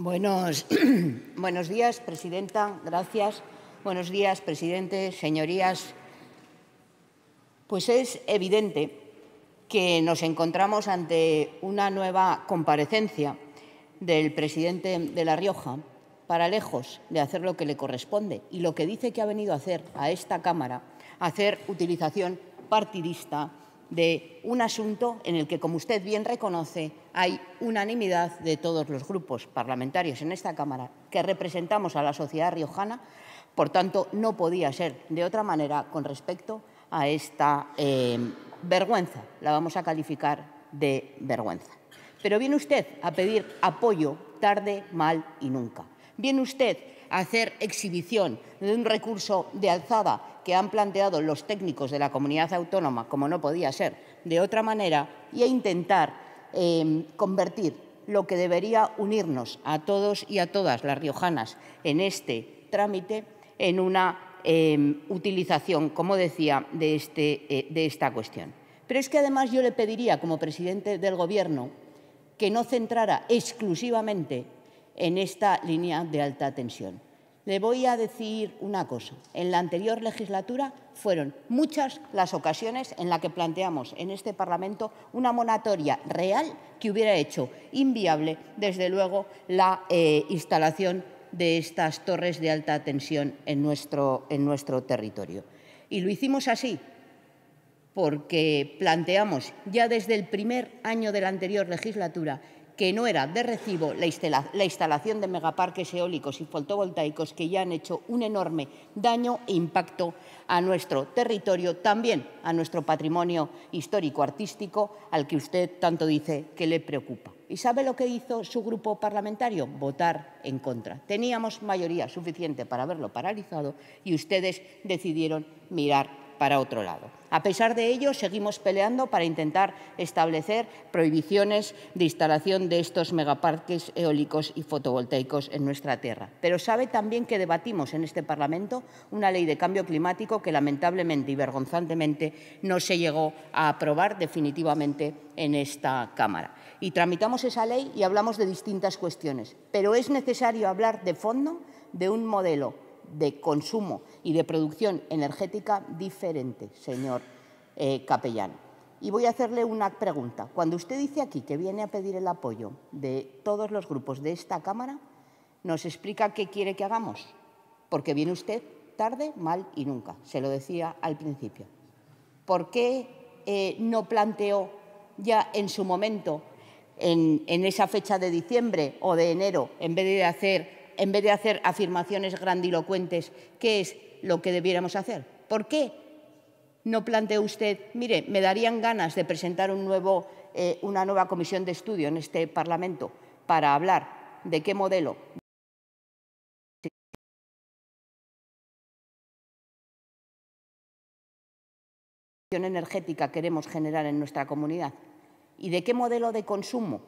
Buenos, buenos días, presidenta. Gracias. Buenos días, presidente, señorías. Pues es evidente que nos encontramos ante una nueva comparecencia del presidente de La Rioja para, lejos de hacer lo que le corresponde y lo que dice que ha venido a hacer a esta Cámara, hacer utilización partidista de un asunto en el que, como usted bien reconoce, hay unanimidad de todos los grupos parlamentarios en esta Cámara que representamos a la sociedad riojana. Por tanto, no podía ser de otra manera con respecto a esta eh, vergüenza. La vamos a calificar de vergüenza. Pero viene usted a pedir apoyo tarde, mal y nunca. Viene usted hacer exhibición de un recurso de alzada que han planteado los técnicos de la comunidad autónoma, como no podía ser de otra manera, y a intentar eh, convertir lo que debería unirnos a todos y a todas las riojanas en este trámite en una eh, utilización, como decía, de, este, eh, de esta cuestión. Pero es que además yo le pediría, como presidente del Gobierno, que no centrara exclusivamente en esta línea de alta tensión. Le voy a decir una cosa. En la anterior legislatura fueron muchas las ocasiones en las que planteamos en este Parlamento una monatoria real que hubiera hecho inviable, desde luego, la eh, instalación de estas torres de alta tensión en nuestro, en nuestro territorio. Y lo hicimos así porque planteamos ya desde el primer año de la anterior legislatura que no era de recibo la, instalación de megaparques eólicos y fotovoltaicos que ya han hecho un enorme daño e impacto a nuestro territorio, también a nuestro patrimonio histórico-artístico, al que usted tanto dice que le preocupa. ¿Y sabe lo que hizo su grupo parlamentario? Votar en contra. Teníamos mayoría suficiente para haberlo paralizado y ustedes decidieron mirar para otro lado. A pesar de ello, seguimos peleando para intentar establecer prohibiciones de instalación de estos megaparques eólicos y fotovoltaicos en nuestra tierra. Pero sabe también que debatimos en este Parlamento una ley de cambio climático que lamentablemente y vergonzantemente no se llegó a aprobar definitivamente en esta Cámara. Y tramitamos esa ley y hablamos de distintas cuestiones. Pero es necesario hablar de fondo de un modelo de consumo y de producción energética diferente, señor eh, Capellán. Y voy a hacerle una pregunta. Cuando usted dice aquí que viene a pedir el apoyo de todos los grupos de esta Cámara, ¿nos explica qué quiere que hagamos? Porque viene usted tarde, mal y nunca. Se lo decía al principio. ¿Por qué eh, no planteó ya en su momento, en, en esa fecha de diciembre o de enero, en vez de hacer en vez de hacer afirmaciones grandilocuentes, ¿qué es lo que debiéramos hacer? ¿Por qué no plantea usted, mire, me darían ganas de presentar eh, una nueva comisión de estudio en este Parlamento para hablar de qué modelo energética queremos generar en nuestra comunidad. Y de qué modelo de consumo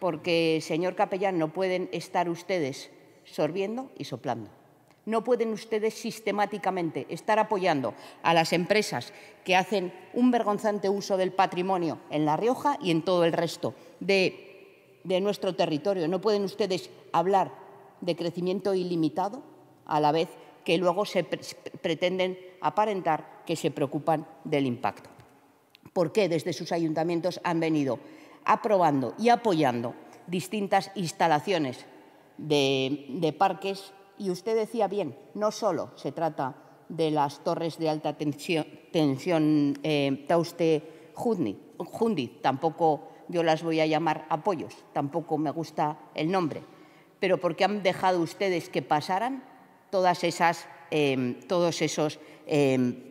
porque, señor capellán, no pueden estar ustedes sorbiendo y soplando. No pueden ustedes sistemáticamente estar apoyando a las empresas que hacen un vergonzante uso del patrimonio en La Rioja y en todo el resto de, nuestro territorio. No pueden ustedes hablar de crecimiento ilimitado a la vez que luego se pretenden aparentar que se preocupan del impacto. ¿Por qué desde sus ayuntamientos han venido aprobando y apoyando distintas instalaciones de, parques. Y usted decía bien, no solo se trata de las torres de alta tensión, tensión eh, Tauste-Jundi, tampoco yo las voy a llamar apoyos, tampoco me gusta el nombre, pero porque han dejado ustedes que pasaran todas esas, eh, todos esos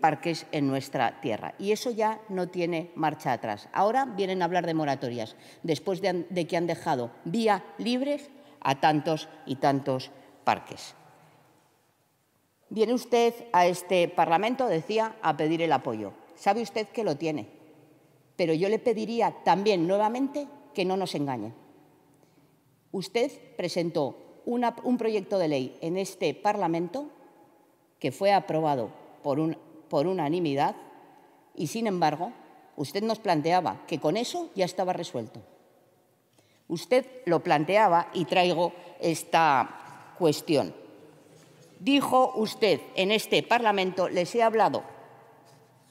parques en nuestra tierra. Y eso ya no tiene marcha atrás. Ahora vienen a hablar de moratorias, después de, de que han dejado vía libres a tantos y tantos parques. Viene usted a este Parlamento, decía, a pedir el apoyo. Sabe usted que lo tiene, pero yo le pediría también nuevamente que no nos engañe. Usted presentó un proyecto de ley en este Parlamento que fue aprobado por, unanimidad y, sin embargo, usted nos planteaba que con eso ya estaba resuelto. Usted lo planteaba y traigo esta cuestión. Dijo usted en este Parlamento, les he hablado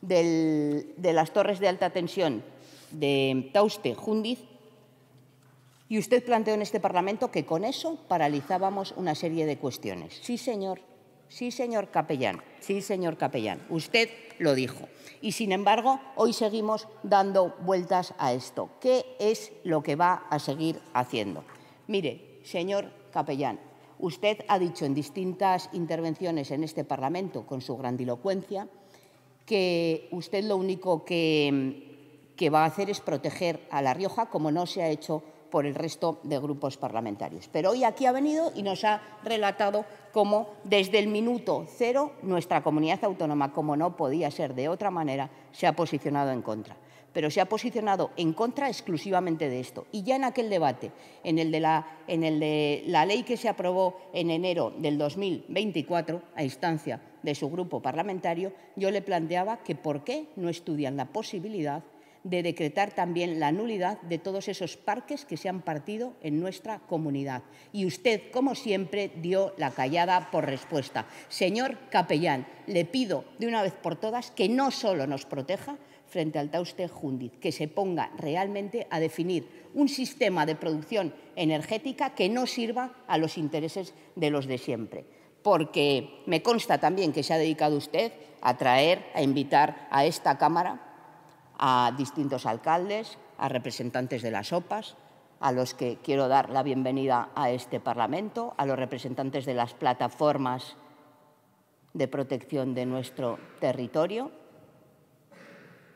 de las torres de alta tensión de Tauste, Jundiz, y usted planteó en este Parlamento que con eso paralizábamos una serie de cuestiones. Sí, señor. Sí, señor capellán. Sí, señor capellán. Usted lo dijo. Y, sin embargo, hoy seguimos dando vueltas a esto. ¿Qué es lo que va a seguir haciendo? Mire, señor capellán, usted ha dicho en distintas intervenciones en este Parlamento, con su grandilocuencia, que usted lo único que, que va a hacer es proteger a La Rioja, como no se ha hecho por el resto de grupos parlamentarios. Pero hoy aquí ha venido y nos ha relatado cómo desde el minuto cero nuestra comunidad autónoma, como no podía ser de otra manera, se ha posicionado en contra. Pero se ha posicionado en contra exclusivamente de esto. Y ya en aquel debate, en el de la, ley que se aprobó en enero del 2024, a instancia de su grupo parlamentario, yo le planteaba que por qué no estudian la posibilidad de decretar también la nulidad de todos esos parques que se han partido en nuestra comunidad. Y usted, como siempre, dio la callada por respuesta. Señor capellán, le pido de una vez por todas que no solo nos proteja frente al Tauste Jundiz, que se ponga realmente a definir un sistema de producción energética que no sirva a los intereses de los de siempre. Porque me consta también que se ha dedicado usted a traer, a invitar a esta Cámara a distintos alcaldes, a representantes de las OPAs, a los que quiero dar la bienvenida a este Parlamento, a los representantes de las plataformas de protección de nuestro territorio.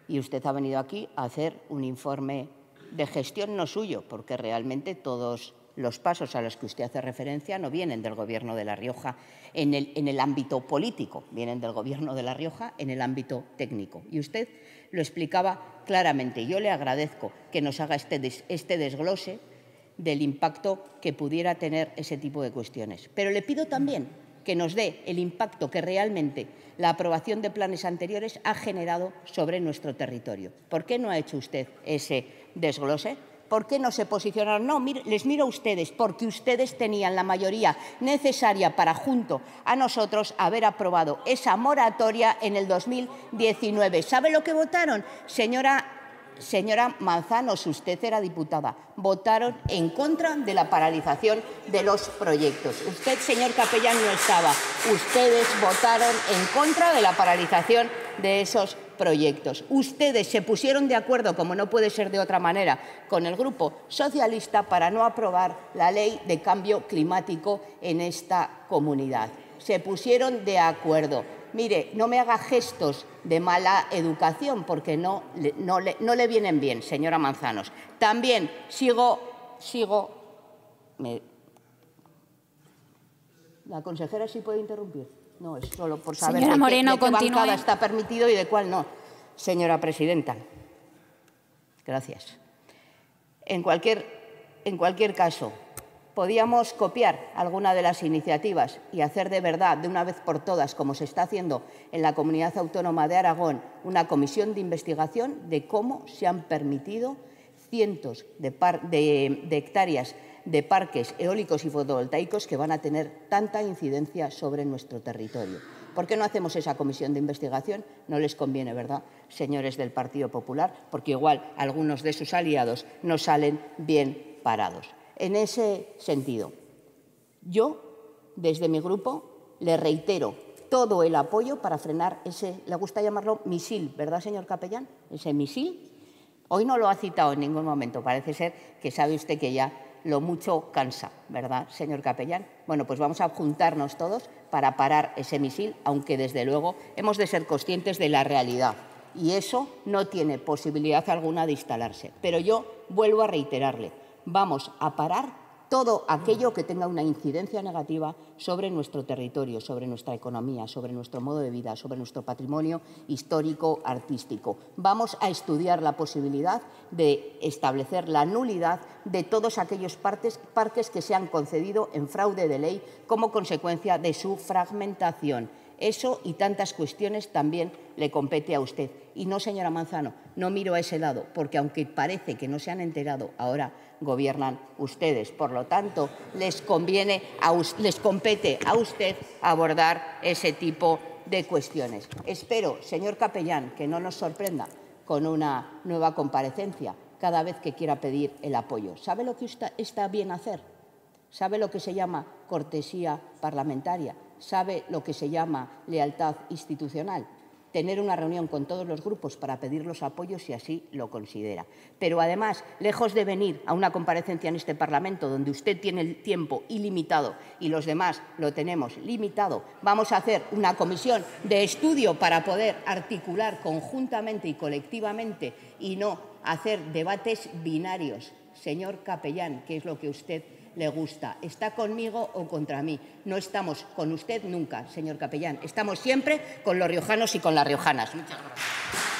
Y usted ha venido aquí a hacer un informe de gestión no suyo, porque realmente todos los pasos a los que usted hace referencia no vienen del Gobierno de La Rioja en el, ámbito político, vienen del Gobierno de La Rioja en el ámbito técnico. Y usted lo explicaba claramente. Yo le agradezco que nos haga este, este desglose del impacto que pudiera tener ese tipo de cuestiones. Pero le pido también que nos dé el impacto que realmente la aprobación de planes anteriores ha generado sobre nuestro territorio. ¿Por qué no ha hecho usted ese desglose? ¿Por qué no se posicionaron? No, les miro a ustedes, porque ustedes tenían la mayoría necesaria para, junto a nosotros, haber aprobado esa moratoria en el 2019. ¿Sabe lo que votaron? Señora Señora Manzanos, usted era diputada, votaron en contra de la paralización de los proyectos. Usted, señor Capellán, no estaba. Ustedes votaron en contra de la paralización de esos proyectos. Ustedes se pusieron de acuerdo, como no puede ser de otra manera, con el Grupo Socialista para no aprobar la ley de cambio climático en esta comunidad. Se pusieron de acuerdo mire, no me haga gestos de mala educación porque no, no, le, no le vienen bien, señora Manzanos. También sigo, sigo... ¿La consejera sí puede interrumpir? No, es solo por saber señora Moreno, de qué, de qué bancada está permitido y de cuál no. Señora presidenta, gracias. En cualquier, en cualquier caso, podíamos copiar alguna de las iniciativas y hacer de verdad, de una vez por todas, como se está haciendo en la Comunidad Autónoma de Aragón, una comisión de investigación de cómo se han permitido cientos de, de hectáreas de parques eólicos y fotovoltaicos que van a tener tanta incidencia sobre nuestro territorio. ¿Por qué no hacemos esa comisión de investigación? No les conviene, ¿verdad, señores del Partido Popular? Porque igual algunos de sus aliados no salen bien parados en ese sentido. Yo, desde mi grupo, le reitero todo el apoyo para frenar ese, le gusta llamarlo misil, ¿verdad, señor capellán? Ese misil. Hoy no lo ha citado en ningún momento, parece ser que sabe usted que ya lo mucho cansa, ¿verdad, señor capellán? Bueno, pues vamos a juntarnos todos para parar ese misil, aunque desde luego hemos de ser conscientes de la realidad. Y eso no tiene posibilidad alguna de instalarse. Pero yo vuelvo a reiterarle, vamos a parar todo aquello que tenga una incidencia negativa sobre nuestro territorio, sobre nuestra economía, sobre nuestro modo de vida, sobre nuestro patrimonio histórico, artístico. Vamos a estudiar la posibilidad de establecer la nulidad de todos aquellos parques que se han concedido en fraude de ley como consecuencia de su fragmentación Eso y tantas cuestiones también le compete a usted. Y no, señora Manzano, no miro a ese lado, porque aunque parece que no se han enterado, ahora gobiernan ustedes. Por lo tanto, les, conviene les compete a usted abordar ese tipo de cuestiones. Espero, señor capellán, que no nos sorprenda con una nueva comparecencia cada vez que quiera pedir el apoyo. ¿Sabe lo que está bien hacer? ¿Sabe lo que se llama cortesía parlamentaria? ¿Sabe lo que se llama lealtad institucional? Tener una reunión con todos los grupos para pedir los apoyos si así lo considera. Pero además, lejos de venir a una comparecencia en este Parlamento donde usted tiene el tiempo ilimitado y los demás lo tenemos limitado, vamos a hacer una comisión de estudio para poder articular conjuntamente y colectivamente y no hacer debates binarios. Señor capellán, que es lo que usted le gusta. ¿Está conmigo o contra mí? No estamos con usted nunca, señor capellán. Estamos siempre con los riojanos y con las riojanas. Muchas gracias.